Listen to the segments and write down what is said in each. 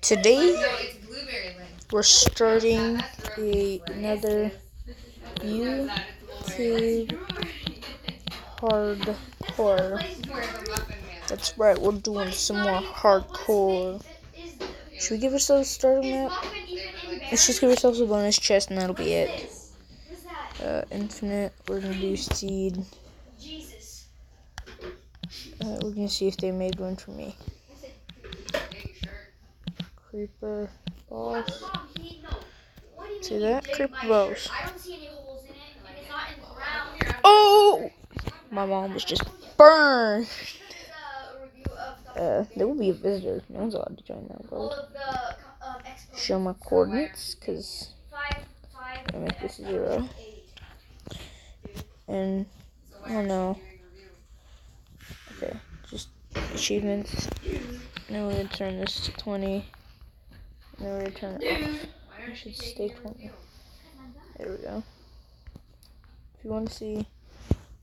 Today we're starting a, another YouTube hardcore. That's right, we're doing some more hardcore. Should we give ourselves a starting map? Let's just give ourselves a bonus chest and that'll be it. Uh, infinite, we're gonna do seed. Uh, we're gonna see if they made one for me. Creeper boss. See that? Creeper boss. Oh! My mom was just burned. Uh, there will be a visitor. No one's allowed to join that world. Show my coordinates, because I make this zero. And, oh no. Okay, just achievements. Now we're gonna turn this to 20. Then we're gonna turn it off. I should stay 20. There we go. If you want to see,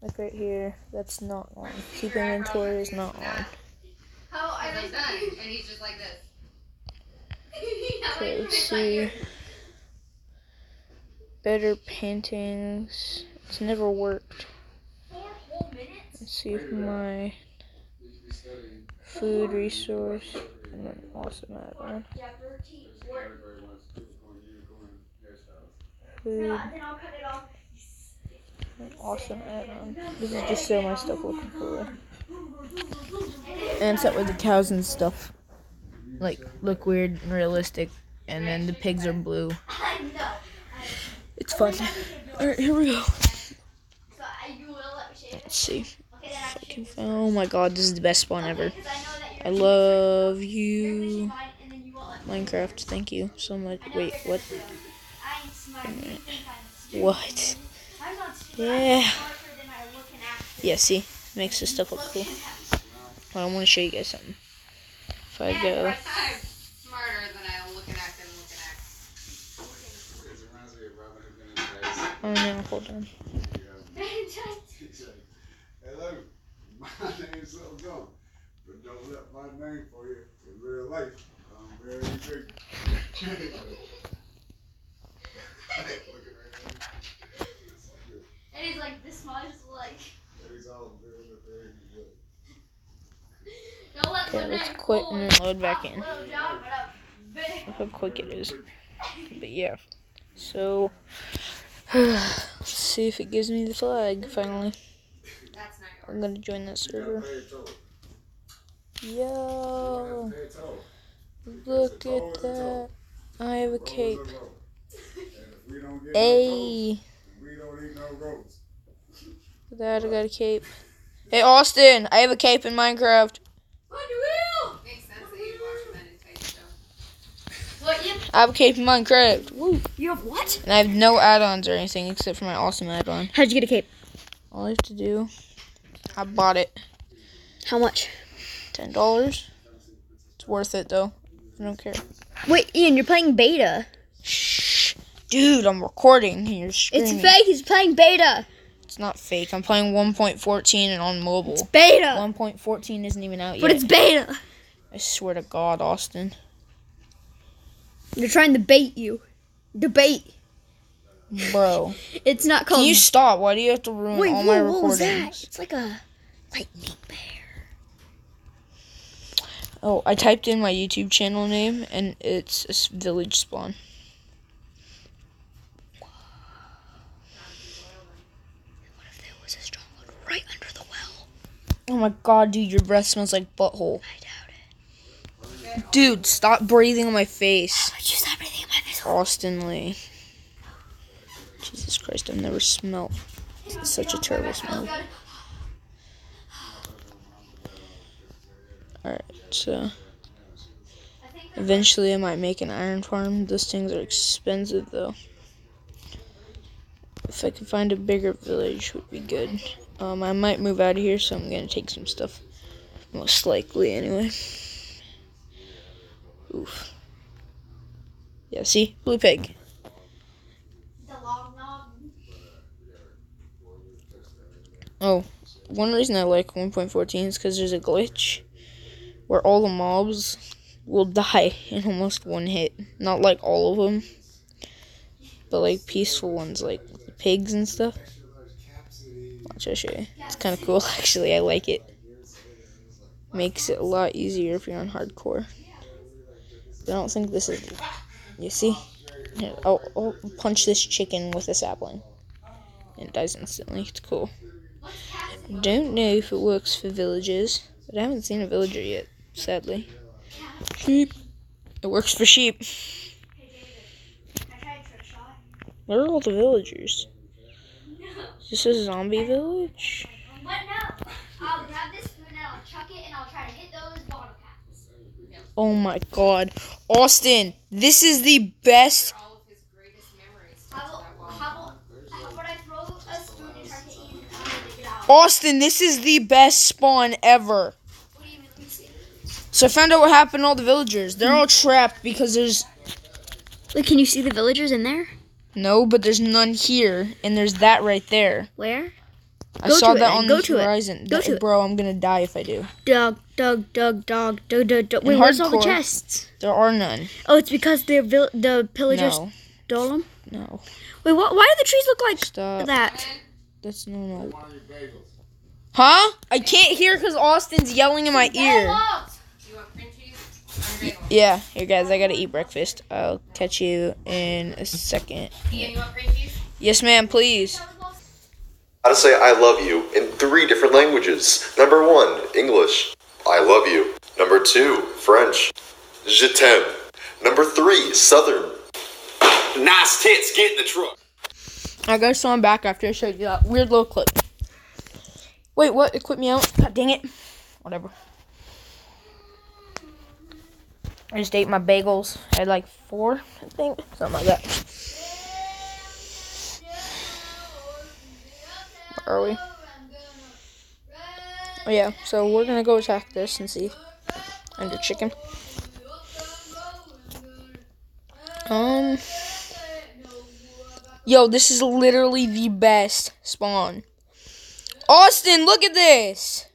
like right here, that's not on. Keep inventory is not on. And he's just like this. Okay, let's see. Better paintings. It's never worked. Let's see if my food resource and then awesome add-on. Food. Awesome add-on. This is just so my stuff looking cooler. And set with the cows and stuff. Like look weird and realistic. And then the pigs are blue. It's fun. Alright, here we go. Let's see. Oh my god, this is the best spawn ever. I love you. Minecraft, thank you so much. Wait, what? What? Yeah. Yeah, see? Makes this stuff look cool. But I want to show you guys something. If I go. Smarter than I am looking at them looking at. Oh no, hold on. Hello, my name's Little John, but don't let my name for you in real life. I'm very big. Looking right at me. And he's like, this smile is like, He's all very, very good. don't let Okay, let's quit and then load back in. Little John, what up? Big. Look how quick it is. But yeah. So, let's see if it gives me the flag finally. That's not yours. I'm gonna join that server. pay a toll. You Yo, gotta pay a toll. look It's a toll, at it's a toll. that. I have a cape. a roll. And if we don't get no tolls, Hey, we don't eat no rolls. with that I got a cape. Hey Austin, I have a cape in Minecraft. What you? Makes sense that you watch Men in Tights show. What you? I have a cape in Minecraft. Woo. You have what? And I have no add-ons or anything except for my awesome add-on. How'd you get a cape? All I have to do, I bought it. How much? Ten dollars. It's worth it though. I don't care. Wait, Ian, you're playing beta. Shh, dude, I'm recording. and You're screaming. It's fake. He's playing beta. It's not fake. I'm playing 1.14 and on mobile. It's beta. 1.14 isn't even out yet. But it's beta. I swear to God, Austin. They're trying to bait you. Debate. Bro, It's not called. can you stop? Why do you have to ruin Wait, all whoa, my what was that? It's like a lightning bear. Oh, I typed in my YouTube channel name and it's a village spawn. What if there was a stronghold right under the well? Oh my God, dude, your breath smells like butthole. I doubt it. Dude, stop breathing on my face. I just everything in my face. Austin Lee. Jesus Christ, I've never smelled such a terrible smell. Alright, so eventually I might make an iron farm. Those things are expensive though. If I could find a bigger village would be good. Um, I might move out of here, so I'm gonna take some stuff. Most likely, anyway. Oof. Yeah, see? Blue pig. The long knob. Oh, one reason I like 1.14 is because there's a glitch where all the mobs will die in almost one hit. Not like all of them, but like peaceful ones, like the pigs and stuff. You. It's kind of cool, actually. I like it. Makes it a lot easier if you're on hardcore. But I don't think this is. You see? I'll, I'll punch this chicken with a sapling. And it dies instantly. It's cool. Don't know if it works for villagers, but I haven't seen a villager yet, sadly. Sheep. It works for sheep. Where are all the villagers? This is a zombie village? But no, I'll grab this spoon and I'll chuck it and I'll try to hit those bottle caps. Oh my god. Austin, this is the best. Austin, this is the best spawn ever. What do you mean? Let me see. So I found out what happened to all the villagers. They're all trapped because there's Look, can you see the villagers in there? No, but there's none here, and there's that right there. Where? I Go saw to it that then. on Go the to it. horizon. Go Th- to it. Bro, I'm gonna die if I do. Dog, dog, dog, dog, dog, dog, dog. Wait, where's all the chests? There are none. Oh, it's because the vil- the pillagers No, stole them. no. Wait, what? Why do the trees look like Stop. that? That's normal. Huh? I can't hear because Austin's yelling in my ear. Yeah, here guys, I gotta eat breakfast. I'll catch you in a second. Ian, you want cream cheese? Yes, ma'am, please. How to say I love you in three different languages. Number one, English. I love you. Number two, French. Je t'aime. Number three, Southern. Nice tits, get in the truck. I guys, so I'm back after I showed you that weird little clip. Wait, what? It quit me out. God dang it. Whatever. I just ate my bagels. I had like four, I think. Something like that. Where are we? Oh yeah, so we're gonna go attack this and see. And the chicken. Um. Yo, this is literally the best spawn. Austin, look at this.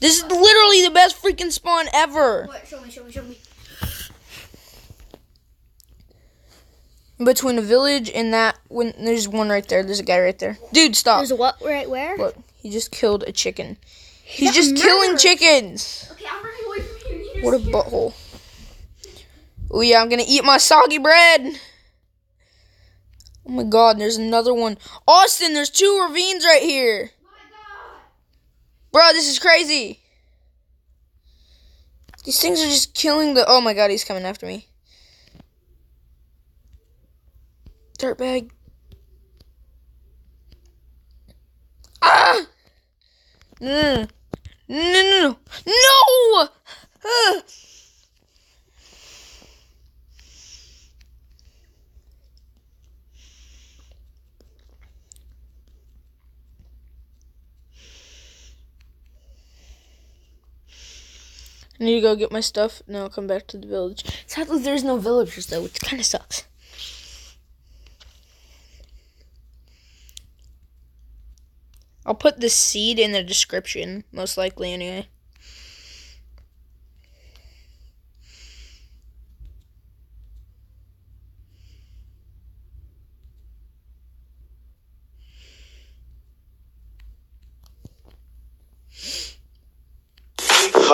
This is literally the best freaking spawn ever. What? Show me, show me, show me. Between a village and that, when there's one right there, there's a guy right there. Dude, stop. There's a what? Right where? Look, he just killed a chicken. He's just killing chickens. Okay, I'm running away from you What a butthole. Oh yeah, I'm gonna eat my soggy bread. Oh my god, there's another one. Austin, there's two ravines right here. Bro, this is crazy. These things are just killing the. Oh my god, he's coming after me. Dirtbag. Ah! No, no, no, no, no, no! Ah! I need to go get my stuff and I'll come back to the village. Sadly, there's no villagers though, which kind of sucks. I'll put the seed in the description, most likely anyway.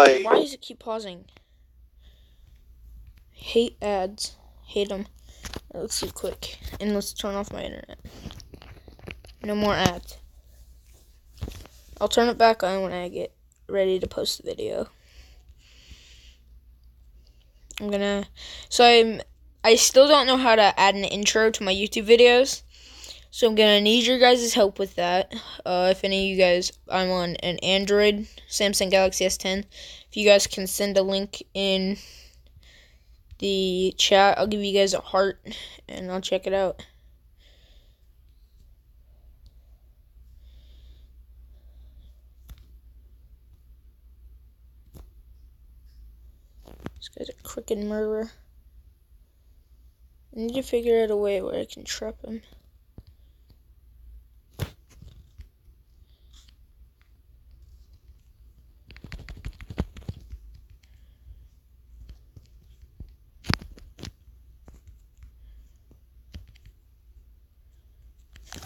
Why does it keep pausing? Hate ads. Hate them. Let's do quick. And let's turn off my internet. No more ads. I'll turn it back on when I get ready to post the video. I'm gonna. So I'm. I still don't know how to add an intro to my YouTube videos. So I'm gonna need your guys' help with that. Uh, if any of you guys, I'm on an Android Samsung Galaxy S10. If you guys can send a link in the chat, I'll give you guys a heart and I'll check it out. This guy's a crooked murderer. I need to figure out a way where I can trap him.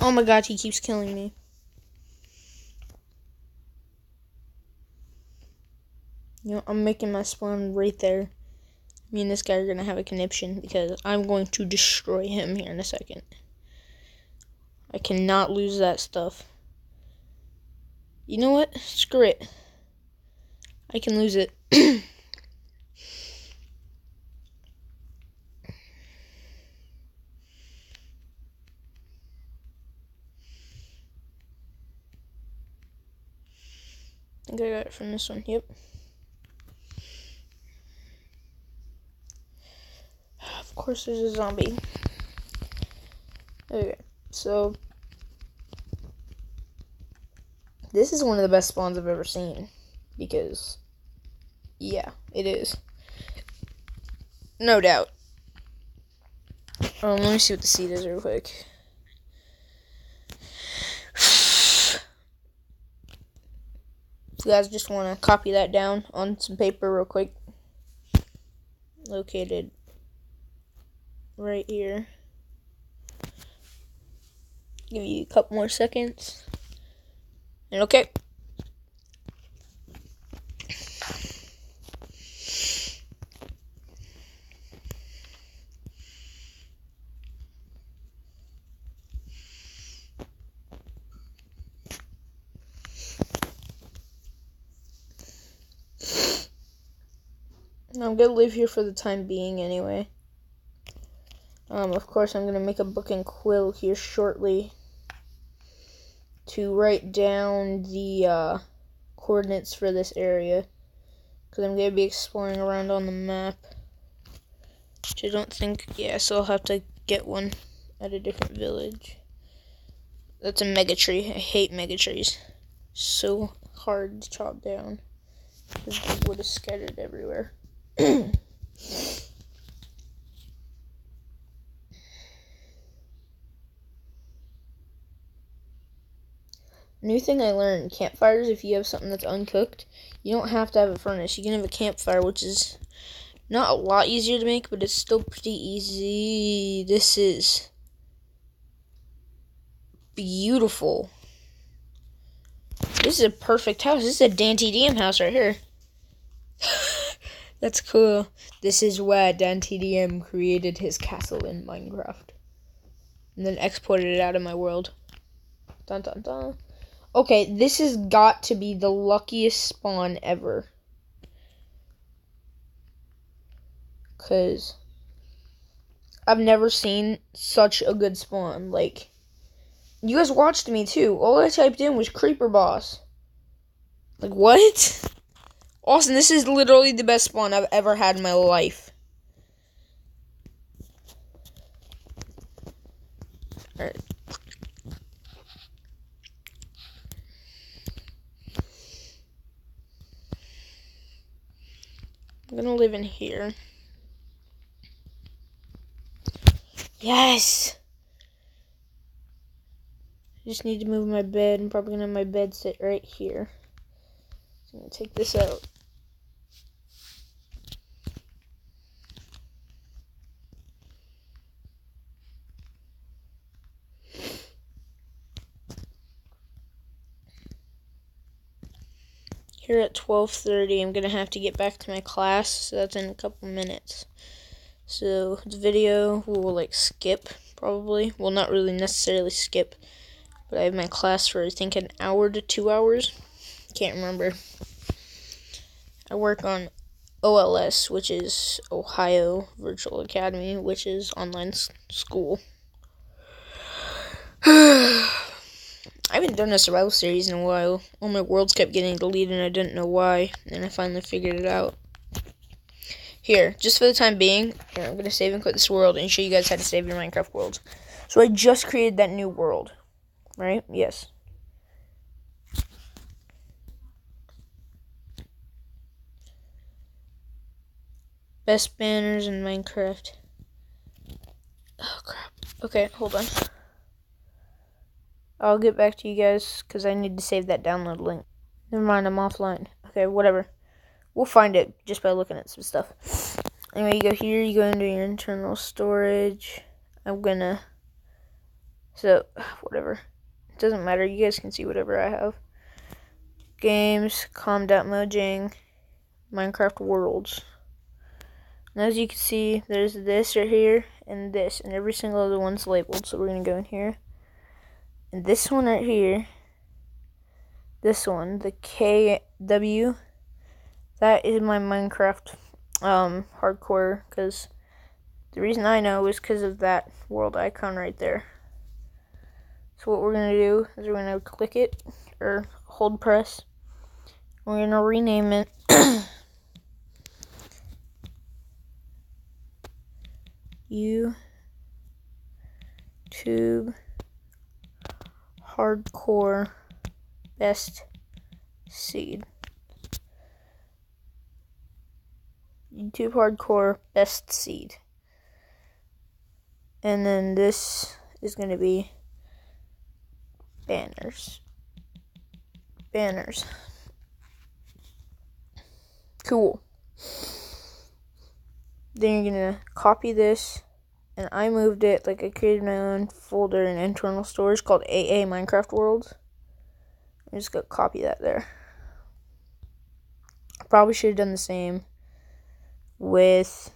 Oh my god, he keeps killing me. You know, I'm making my spawn right there. Me and this guy are gonna have a conniption because I'm going to destroy him here in a second. I cannot lose that stuff. You know what? Screw it. I can lose it. I got it from this one. Yep. Of course, there's a zombie. Okay, so this is one of the best spawns I've ever seen because, yeah, it is. No doubt. Um, let me see what the seed is real quick. If you guys just want to copy that down on some paper real quick. Located right here. Give you a couple more seconds. And okay. I'm gonna live here for the time being anyway. Um, of course, I'm gonna make a book and quill here shortly to write down the uh, coordinates for this area because I'm gonna be exploring around on the map. Which I don't think, yeah, so I'll have to get one at a different village. That's a mega tree. I hate mega trees. So hard to chop down the wood is scattered everywhere. New thing I learned campfires, if you have something that's uncooked, you don't have to have a furnace. You can have a campfire, which is not a lot easier to make, but it's still pretty easy. This is beautiful. This is a perfect house. This is a Dan TDM house right here. That's cool. This is where Dan TDM created his castle in Minecraft. And then exported it out of my world. Dun dun dun. Okay, this has got to be the luckiest spawn ever. Cause I've never seen such a good spawn. Like you guys watched me too. All I typed in was creeper boss. Like what? Austin, this is literally the best spawn I've ever had in my life. Alright. I'm gonna live in here. Yes! I just need to move my bed. I'm probably gonna have my bed sit right here. I'm gonna take this out. Here at 12:30, I'm gonna have to get back to my class, so that's in a couple minutes. So the video will like skip probably. Well, not really necessarily skip, but I have my class for I think an hour to two hours. Can't remember. I work on OLS, which is Ohio Virtual Academy, which is online s- school. I haven't done a survival series in a while. All my worlds kept getting deleted and I didn't know why. And I finally figured it out. Here, just for the time being, here, I'm going to save and quit this world and show you guys how to save your Minecraft worlds. So I just created that new world. Right? Yes. Best banners in Minecraft. Oh crap. Okay, hold on. I'll get back to you guys because I need to save that download link. Never mind, I'm offline. Okay, whatever. We'll find it just by looking at some stuff. Anyway, you go here, you go into your internal storage. I'm gonna. So, whatever. It doesn't matter. You guys can see whatever I have. Games, com.mojang, Minecraft Worlds. And as you can see, there's this right here and this, and every single other one's labeled. So we're gonna go in here. And this one right here, this one, the KW, that is my Minecraft um, hardcore, because the reason I know is because of that world icon right there. So what we're to do is we're to click it, or hold press, we're to rename it. YouTube hardcore best seed. YouTube hardcore best seed. And then this is going to be banners. Banners. Cool. Then you're to copy this and I moved it like I created my own folder in internal storage called AA Minecraft Worlds. I'm just gonna copy that there. Probably should have done the same with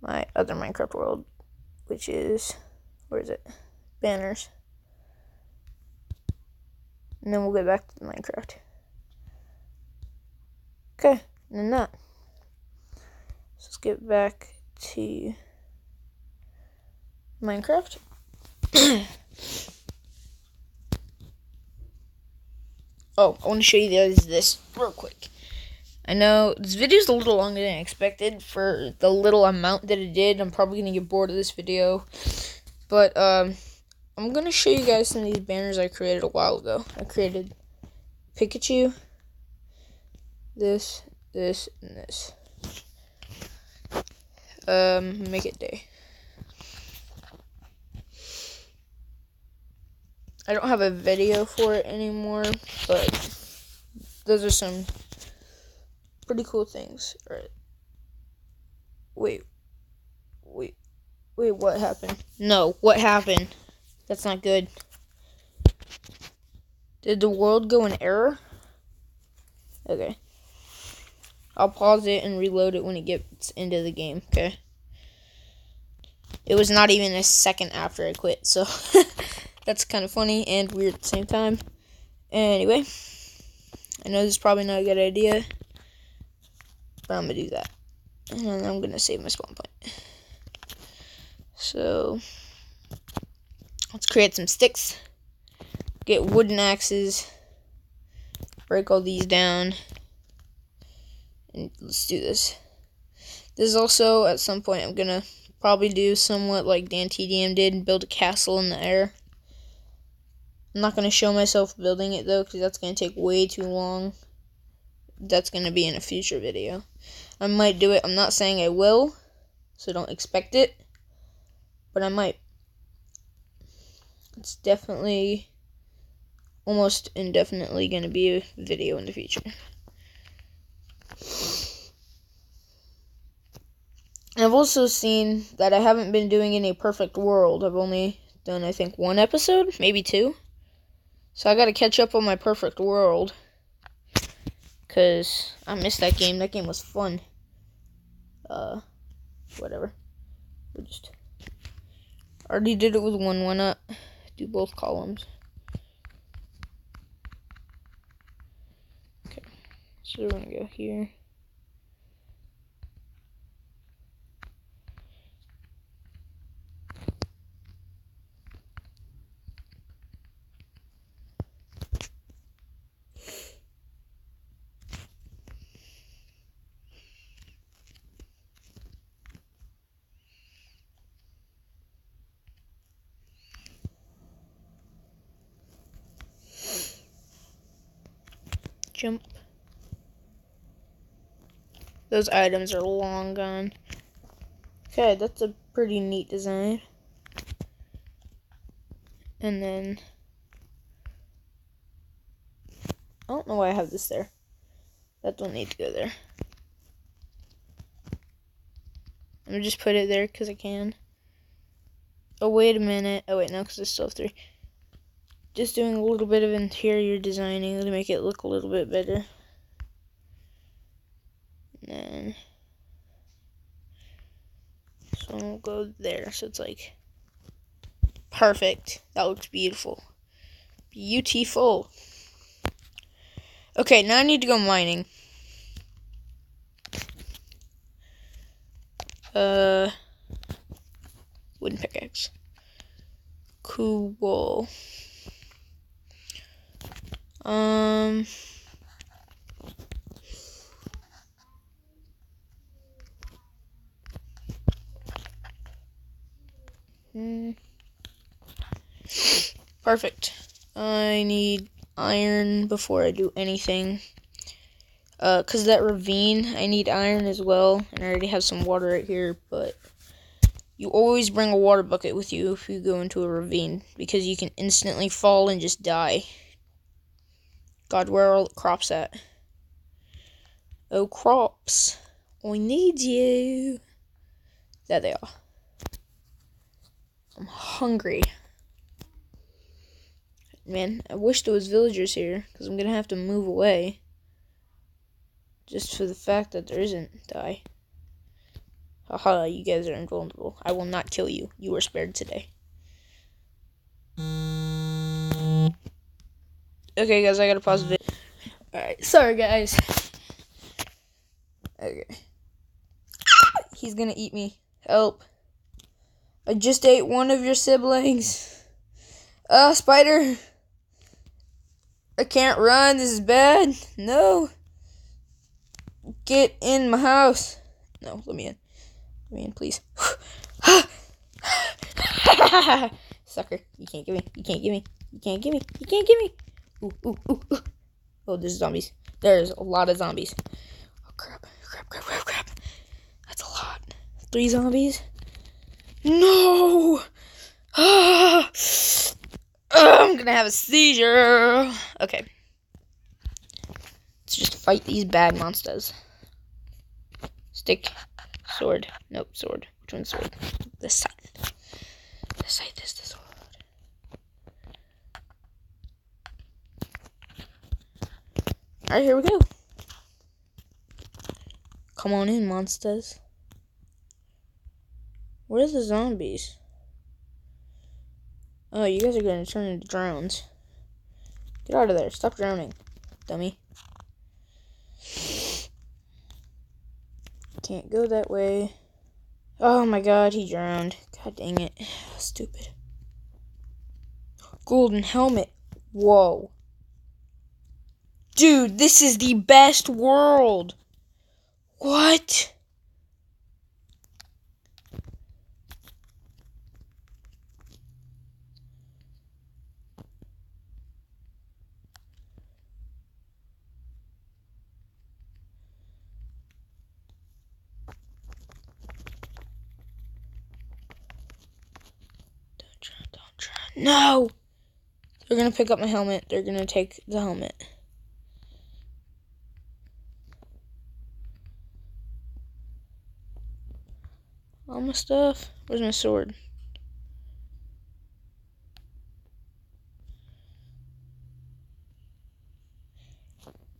my other Minecraft world, which is where is it? Banners. And then we'll get back to Minecraft. Okay, and then that. So let's get back to Minecraft. oh, I want to show you guys this real quick. I know this video is a little longer than I expected for the little amount that it did. I'm probably going to get bored of this video. But, um, I'm going to show you guys some of these banners I created a while ago. I created Pikachu, this, this, and this um, make it day. I don't have a video for it anymore, but those are some pretty cool things. Alright. Wait. Wait. Wait, what happened? No, what happened? That's not good. Did the world go in error? Okay. I'll pause it and reload it when it gets into the game, okay? It was not even a second after I quit, so that's kind of funny and weird at the same time. Anyway, I know this is probably not a good idea, but I'm gonna do that. And I'm gonna save my spawn point. So, let's create some sticks, get wooden axes, break all these down and let's do this. This is also, at some point, I'm gonna probably do somewhat like Dan TDM did and build a castle in the air. I'm not gonna show myself building it though, because that's gonna take way too long. That's gonna be in a future video. I might do it. I'm not saying I will, so don't expect it, but I might. It's definitely, almost indefinitely gonna be a video in the future. I've also seen that I haven't been doing any perfect world. I've only done, I think, one episode, maybe two. So I gotta catch up on my perfect world. Because I missed that game. That game was fun. Uh, whatever. We just already did it with one. Why not do both columns? Okay. So we're gonna go here. Jump. Those items are long gone. Okay, that's a pretty neat design. And then I don't know why I have this there. That don't need to go there. I'm just put it there because I can. Oh, wait a minute. Oh, wait, no, because I still have three. Just doing a little bit of interior designing to make it look a little bit better. And then one will go there. So it's like perfect. That looks beautiful. Beautiful. Okay, now I need to go mining. Uh, wooden pickaxe. Cool. Um. Hmm. Perfect. I need iron before I do anything. Uh, cause that ravine, I need iron as well, and I already have some water right here, but you always bring a water bucket with you if you go into a ravine, because you can instantly fall and just die. God, where are all the crops at? Oh, crops. I need you. There they are. I'm hungry. Man, I wish there was villagers here, because I'm going to have to move away. Just for the fact that there isn't, die. Haha, you guys are invulnerable. I will not kill you. You are spared today. Okay, guys, I gotta pause the video. Alright, sorry, guys. Okay. He's gonna eat me. Help. I just ate one of your siblings. Uh, spider. I can't run. This is bad. No. Get in my house. No, let me in. Let me in, please. Sucker. You can't get me. You can't get me. You can't get me. You can't get me. Ooh, ooh, ooh. Oh, there's zombies. There's a lot of zombies. Oh, crap. Crap, crap, crap, crap. That's a lot. Three zombies? No! Ah! I'm gonna have a seizure. Okay. Let's just fight these bad monsters. Stick. Sword. Nope, sword. Which one's sword? This side. This side, this, the sword. Alright, here we go. Come on in, monsters. Where's the zombies? Oh, you guys are going to turn into drones. Get out of there. Stop drowning, dummy. Can't go that way. Oh my god, he drowned. God dang it. Stupid. Golden helmet. Whoa. Dude, this is the best world. What? Don't drown, don't drown. No! They're gonna pick up my helmet. They're gonna take the helmet. All my stuff. Where's my sword?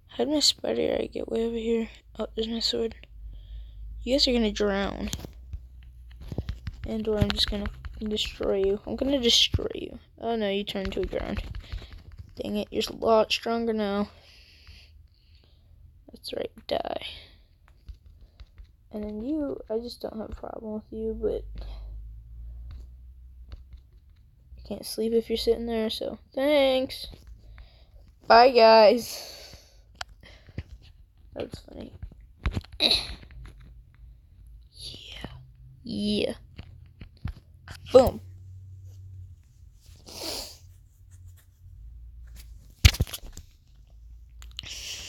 How did my spider eye get way over here? Oh, there's my sword. You guys are gonna drown. And or I'm just gonna destroy you. I'm gonna destroy you. Oh no, you turned to a ground. Dang it, you're a lot stronger now. That's right, die. And then you, I just don't have a problem with you, but I can't sleep if you're sitting there, so thanks. Bye, guys. That's funny. yeah. Yeah. Boom.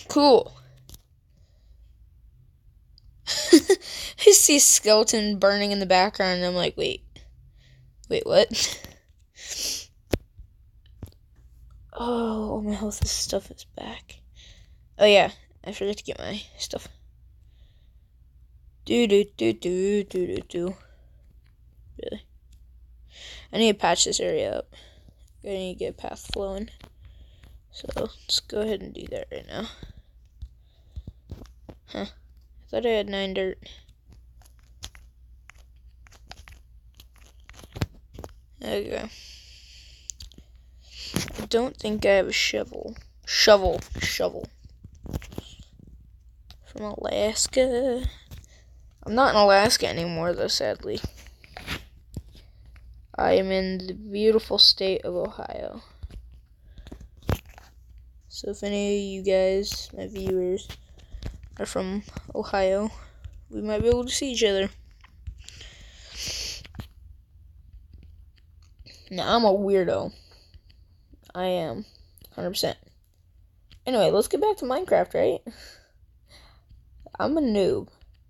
Cool. Just see skeleton burning in the background, and I'm like, wait, wait, what? Oh, all my health stuff is back. Oh yeah, I forgot to get my stuff. Do do do do do do do. Really, I need to patch this area up. I need to get path flowing. So let's go ahead and do that right now. Huh? I thought I had nine dirt. There go. I don't think I have a shovel. Shovel. Shovel. From Alaska. I'm not in Alaska anymore, though, sadly. I am in the beautiful state of Ohio. So if any of you guys, my viewers, are from Ohio, we might be able to see each other. Now, I'm a weirdo. I am. 100%. Anyway, let's get back to Minecraft, right? I'm a noob.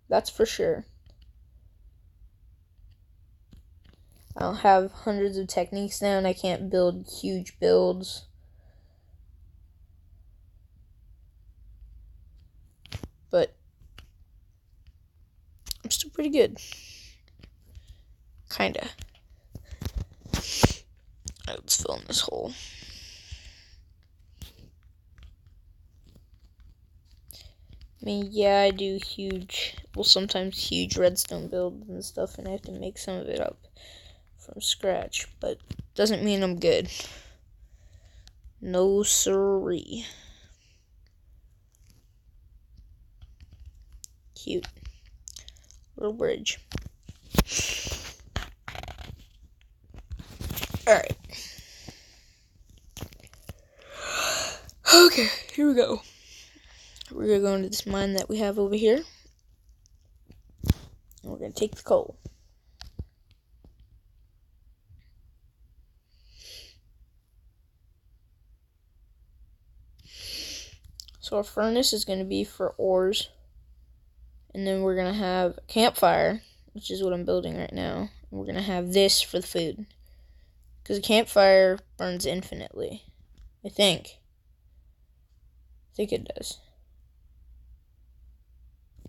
That's for sure. I don't have hundreds of techniques down. I can't build huge builds. But I'm still pretty good. Kinda. Let's fill in this hole. I mean, yeah, I do huge, well, sometimes huge redstone builds and stuff, and I have to make some of it up from scratch, but doesn't mean I'm good. No siree. Cute. Little bridge. Alright. Okay, here we go. We're gonna go into this mine that we have over here. And we're gonna take the coal. So our furnace is gonna be for ores. And then we're gonna have a campfire, which is what I'm building right now. And we're gonna have this for the food. Because a campfire burns infinitely. I think. Think it does.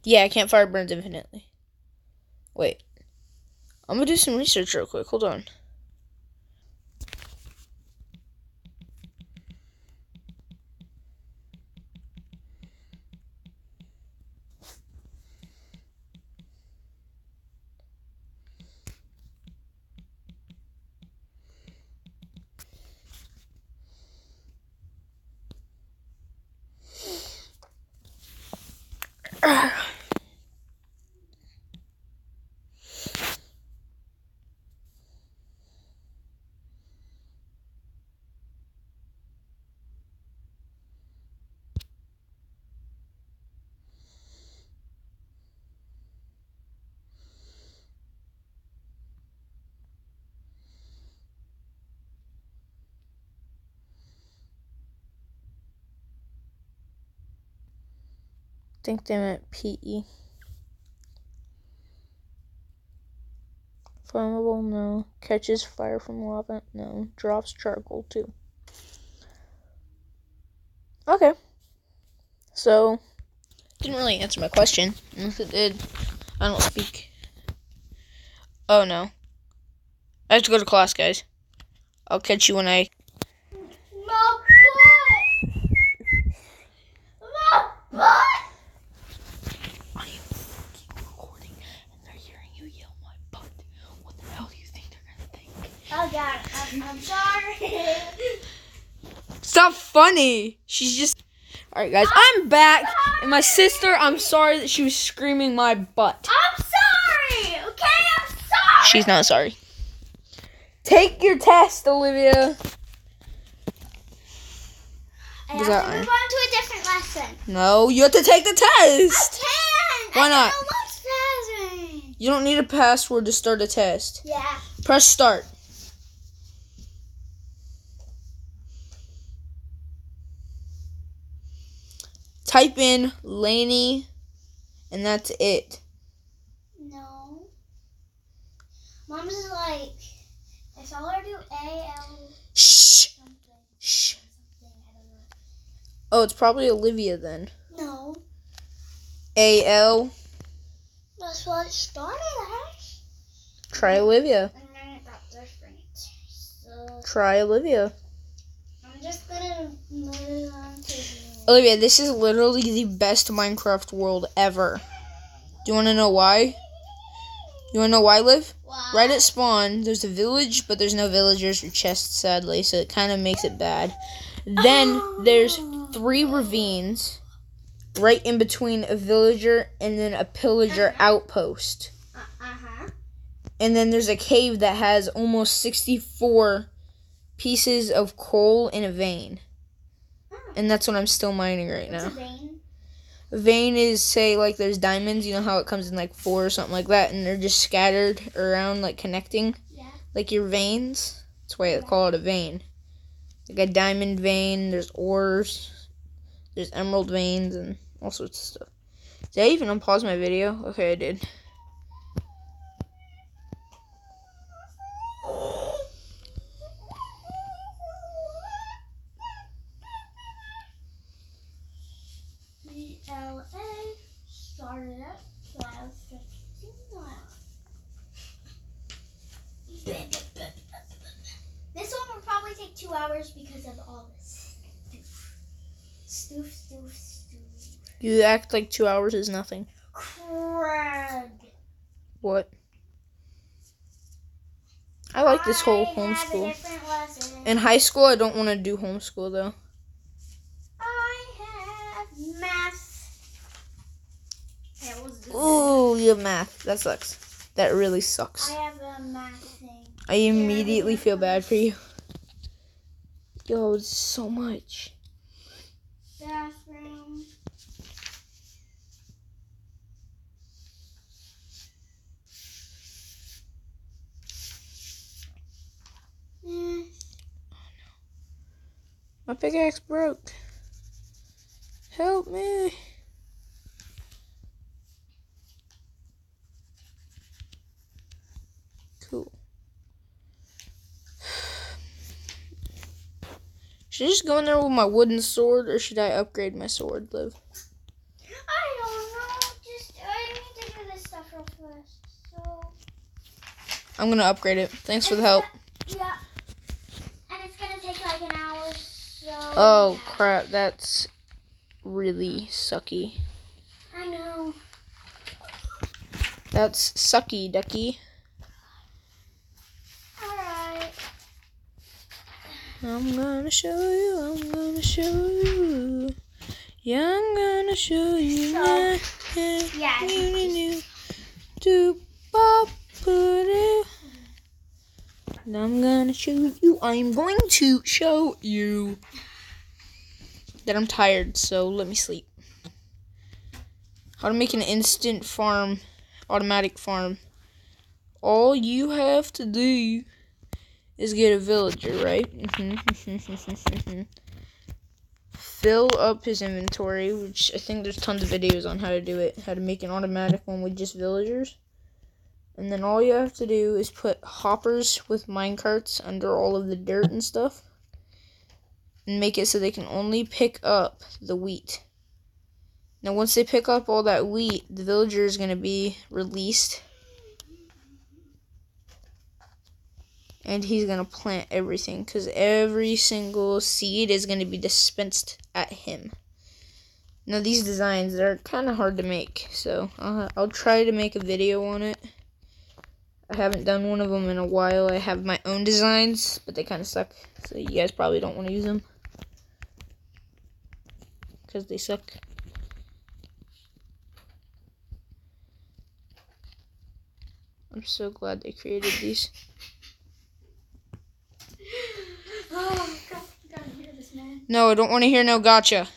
Yeah, campfire burns infinitely. Wait. I'm gonna do some research real quick. Hold on. Think they meant PE. Flammable, no. Catches fire from lava, no. Drops charcoal, too. Okay. So, didn't really answer my question. Unless it did, I don't speak. Oh no. I have to go to class, guys. I'll catch you when. I am fucking recording and they're hearing you yell my butt. What the hell do you think they're gonna think? Oh God, I'm, I'm sorry. It's not funny. She's just. Alright, guys, I'm back. And my sister, I'm sorry that she was screaming my butt. I'm sorry. Okay, I'm sorry. She's not sorry. Take your test, Olivia. I have that to move on to a different lesson. No, you have to take the I test. can't. Why I not? don't. You don't need a password to start a test. Yeah. Press start. Type in Laney, and that's it. No. Mom's like, I all I do A L. Shh. Shh. Oh, it's probably Olivia then. No. A L. That's what it started as. Try Olivia. And then it got different. So Try Olivia. I'm just gonna move on to. Olivia, this is literally the best Minecraft world ever. Do you want to know why? You want to know why, Liv? Wow. Right at spawn, there's a village, but there's no villagers or chests, sadly, so it kind of makes it bad. Then there's three ravines right in between a villager and then a pillager outpost. Uh huh. And then there's a cave that has almost 64 pieces of coal in a vein. And that's what I'm still mining right now. vein. Vein is, say, like there's diamonds, you know how it comes in like four or something like that, and they're just scattered around, like connecting, Yeah. like your veins. That's why they call it a vein. Like a diamond vein, there's ores, there's emerald veins, and all sorts of stuff. Did I even unpause my video? Okay, I did. B L A started at twelve fifteen. This one will probably take two hours because of all this. Stoof, stoof, stoof. You act like two hours is nothing. Crud. What? I like this whole I homeschool. In high school, I don't want to do homeschool though. I have math. Ooh, you have math. That sucks. That really sucks. I have a math thing. I immediately feel bad for you. Yo, so much. Bathroom. Eh, My pickaxe broke. Help me. Cool. Should I just go in there with my wooden sword or should I upgrade my sword, Liv? I don't know. Just I need to do this stuff real fast. So I'm gonna upgrade it. Thanks for the help. yeah, and it's gonna take like an hour. So Oh crap, that's really sucky. I know. That's sucky, ducky. All right. I'm gonna show you, I'm gonna show you. Yeah, I'm gonna show you. So, my- yeah, just- you, you. Do, it. And I'm gonna show you. I'm going to show you that I'm tired, so let me sleep. How to make an instant farm, automatic farm. All you have to do is get a villager, right? Fill up his inventory, which I think there's tons of videos on how to do it, how to make an automatic one with just villagers. And then all you have to do is put hoppers with minecarts under all of the dirt and stuff. And make it so they can only pick up the wheat. Now, once they pick up all that wheat, the villager is going to be released. And he's going to plant everything. Because every single seed is going to be dispensed at him. Now, these designs, they're kind of hard to make. So, I'll, I'll try to make a video on it. I haven't done one of them in a while. I have my own designs, but they kind of suck. So, you guys probably don't want to use them. Because they suck. I'm so glad they created these. Oh God, you gotta hear this, man. No, I don't want to hear no gotcha.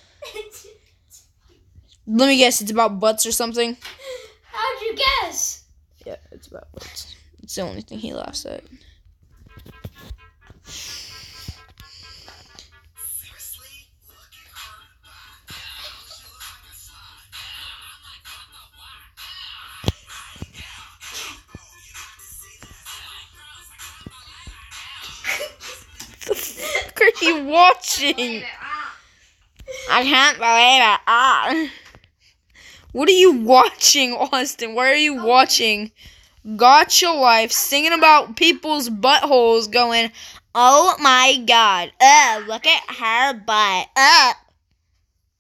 Let me guess, it's about butts or something? How'd you guess? Yeah, it's about butts. It's the only thing he laughs at. You watching? I can't believe it. Ah. What are you watching, Austin? Where are you watching Gacha Life singing about people's buttholes going, Oh my god. Uh, look at her butt. Uh.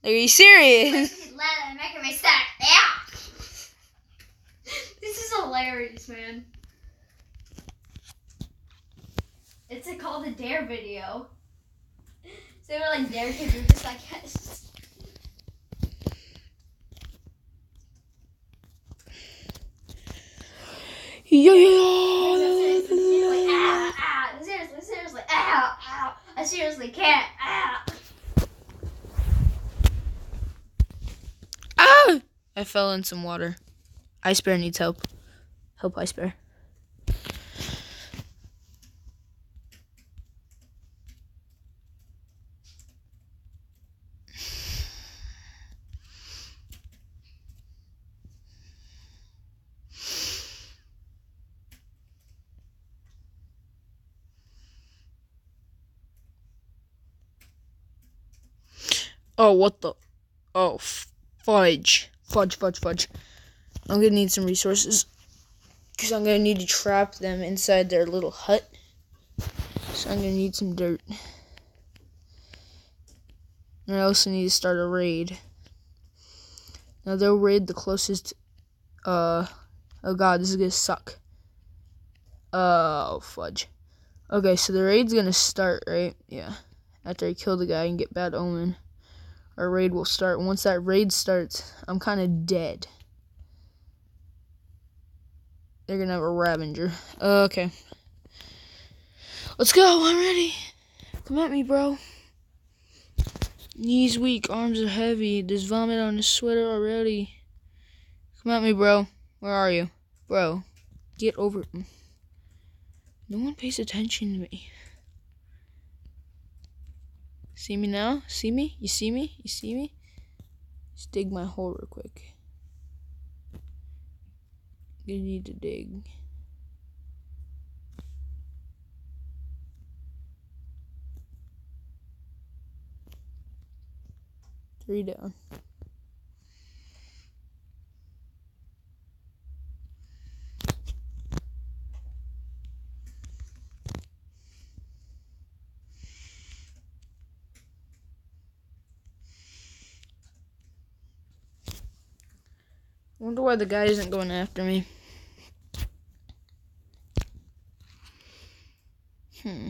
Are you serious? making me stack. Yeah. This is hilarious, man. It's a called the Dare video. So were like Dare kids are just like Yeah, seriously, ow, ow, seriously, seriously, ow, ow. I seriously can't. Ow. Ah! I fell in some water. Ice Bear needs help. Help, Ice Bear. Oh, what the? Oh, fudge. Fudge, fudge, fudge. I'm gonna need some resources. Because I'm gonna need to trap them inside their little hut. So I'm gonna need some dirt. And I also need to start a raid. Now they'll raid the closest uh oh god, this is gonna suck. Oh fudge. Okay, so the raid's gonna start, right? Yeah. After I kill the guy and get bad omen our raid will start. Once that raid starts, I'm kind of dead. They're gonna have a Ravager. Uh, okay. Let's go. I'm ready. Come at me, bro. Knees weak, arms are heavy. There's vomit on his sweater already. Come at me, bro. Where are you? Bro, get over. No one pays attention to me. See me now? See me? You see me? You see me? Just dig my hole real quick. You need to dig. Three down. Wonder why the guy isn't going after me. Hmm.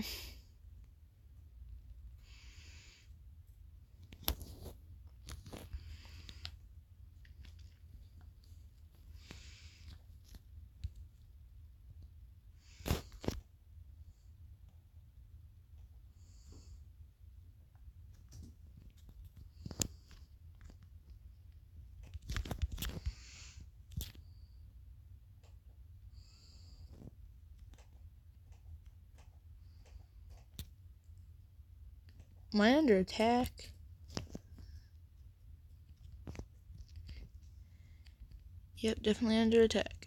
Am I under attack? Yep, definitely under attack.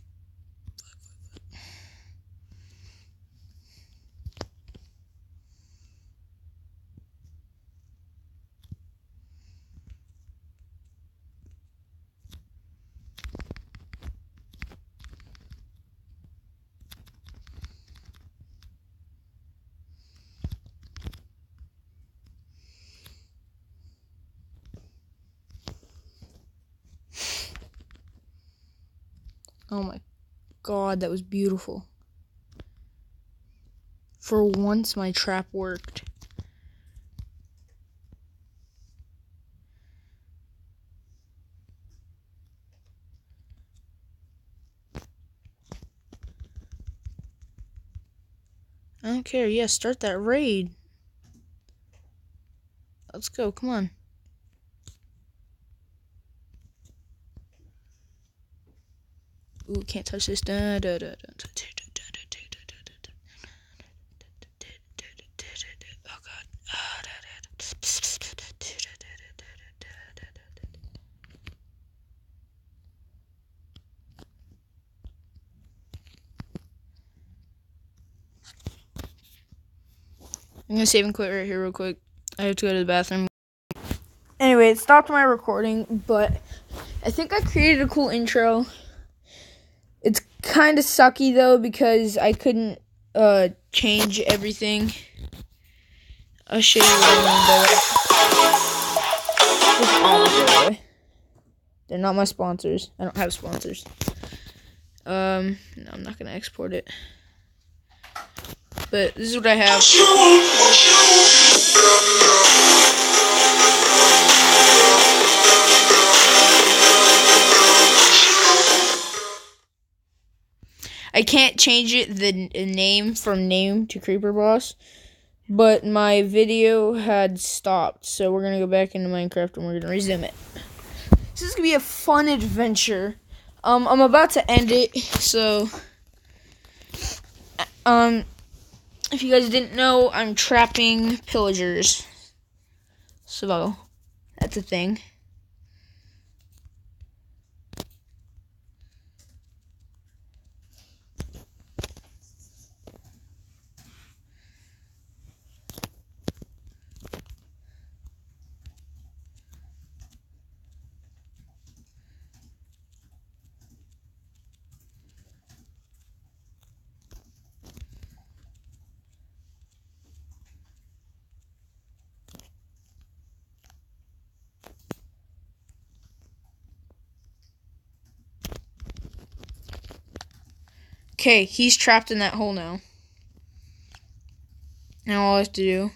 Oh my that was beautiful. For once, my trap worked. I don't care. Yeah, start that raid. Let's go. Come on. Ooh, can't touch this. Da, da, da. Oh I'm gonna save and quit right here real quick. I have to go to the bathroom. Anyway, it stopped my recording, but I think I created a cool intro. Kind of sucky though because I couldn't uh change everything. I'll. They're not my sponsors. I don't have sponsors. Um, no, I'm not gonna export it. But this is what I have. I can't change it the name from name to Creeper Boss, but my video had stopped, so we're gonna go back into Minecraft and we're gonna resume it. This is gonna be a fun adventure. Um, I'm about to end it, so um, if you guys didn't know, I'm trapping pillagers. So that's a thing. Okay, he's trapped in that hole now. Now all I have to do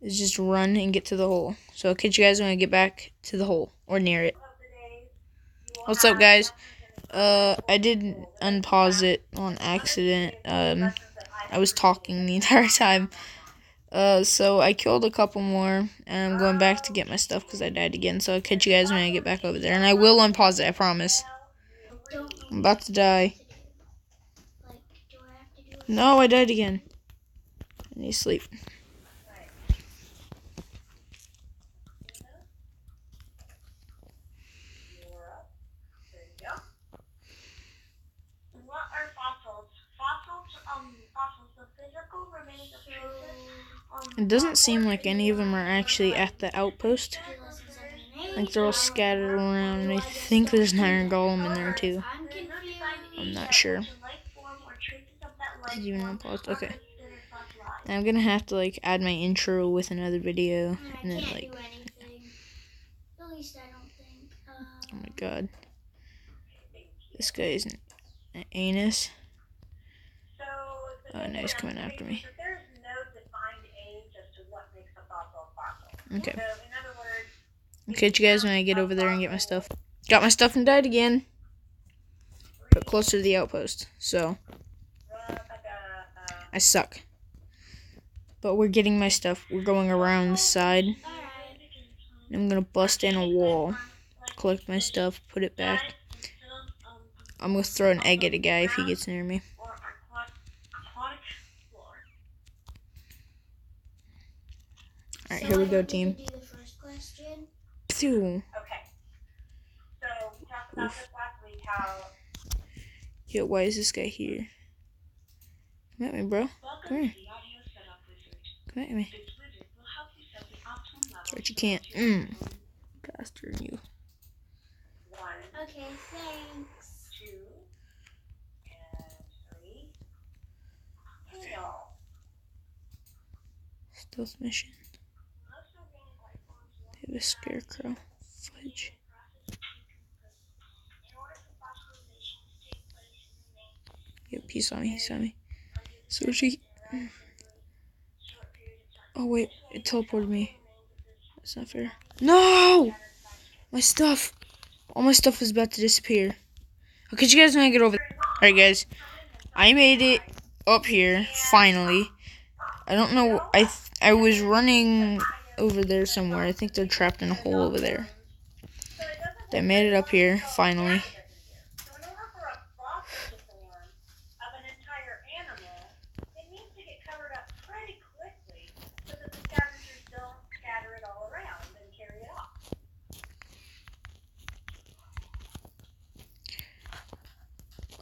is just run and get to the hole. So I'll catch you guys when I get back to the hole or near it. What's up, guys? Uh, I did unpause it on accident. Um, I was talking the entire time. Uh, so I killed a couple more, and I'm going back to get my stuff because I died again. So I'll catch you guys when I get back over there, and I will unpause it. I promise. I'm about to die. like. Do I have to do it? No, I died again. I need sleep. What are fossils? Fossils, um, fossils, the physical remains of traces. Um, It doesn't seem like any of them are actually at the outpost. Like they're all scattered around, and I think there's an iron golem in there too. I'm not sure. life form or traces of that life Did you even unpause? are Okay. I'm gonna have to like add my intro with another video, I and then can't like. At least I don't think. Um, oh my god, this guy is an, an anus. So, Oh, no, he's coming after me. traces is There's no defined age as to what makes a fossil a fossil. Okay, So, words, I'll catch you guys when I get over there and get my stuff. Got my stuff and died again, but closer to the outpost, so uh, like a, uh, I suck. But we're getting my stuff. We're going around the side. I'm gonna bust in a wall, collect my stuff, put it back. I'm gonna throw an egg at a guy if he gets near me. or aquatic, aquatic floor. Alright, here we go, team. can Do the first question. Phew. Okay. So we talked about this last week how Yo, why is this guy here? Come at me, bro. welcome Come here. to the audio setup wizard. Come at me. This wizard will help you set the optimum level. But you can't. Mm. Faster than you. One, Okay, thanks. two, and three. Hail. Stealth mission. Most organic life forms will They have a scarecrow. Fudge. in order for fossilization to take place in the main Yep, he saw me. He saw me. So she. Oh wait, it teleported me. That's not fair. No! My stuff. All my stuff is about to disappear. I'll you guys when I get over there. Alright, guys. I made it up here, finally. I don't know. I I was running over there somewhere. I think they're trapped in a hole over there. I made it up here, finally. So in order for a fossil to form of an entire animal, it needs to get covered up pretty quickly so that the scavengers don't scatter it all around and carry it off.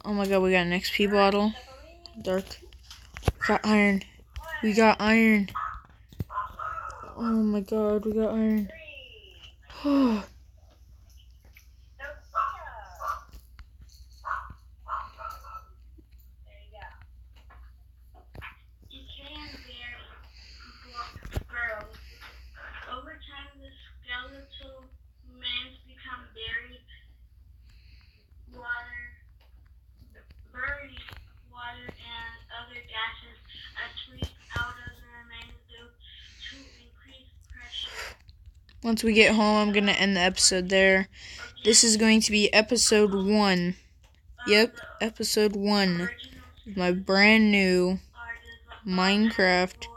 Oh my god, we got an XP bottle. Dark. Got iron. We got iron. Oh my god, we got iron. Oh Three. Sophia. There you go. You can bear burrows. Over time, the skeletal remains become buried water, buried water, and other gases are squeezed out of the remains due to increased pressure. Once we get home, I'm gonna end the episode there. This is going to be episode one. Yep, episode one. Of My brand new Minecraft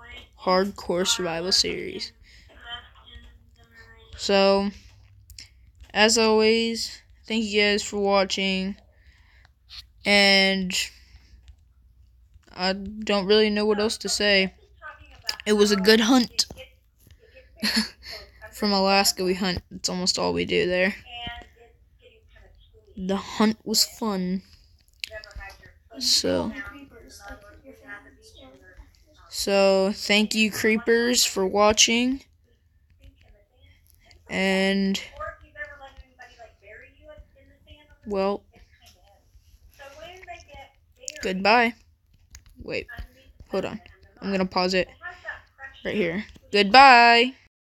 hardcore survival series. So, as always, thank you guys for watching. And I don't really know what else to say. It was a good hunt. From Alaska, we hunt. It's almost all we do there. And it's getting kind of squeaky. The hunt was fun. Never had your foot So, down. Creepers, In other like words, your you're gonna have to fingers be in or- your- so thank you, creepers, for watching. And, Or if you've ever let anybody like bury you in the sand. on the well, beach, it's kind of. So when they get buried goodbye. Wait, hold on. sand and the I'm gonna pause it mud, it has that pressure right here. Goodbye.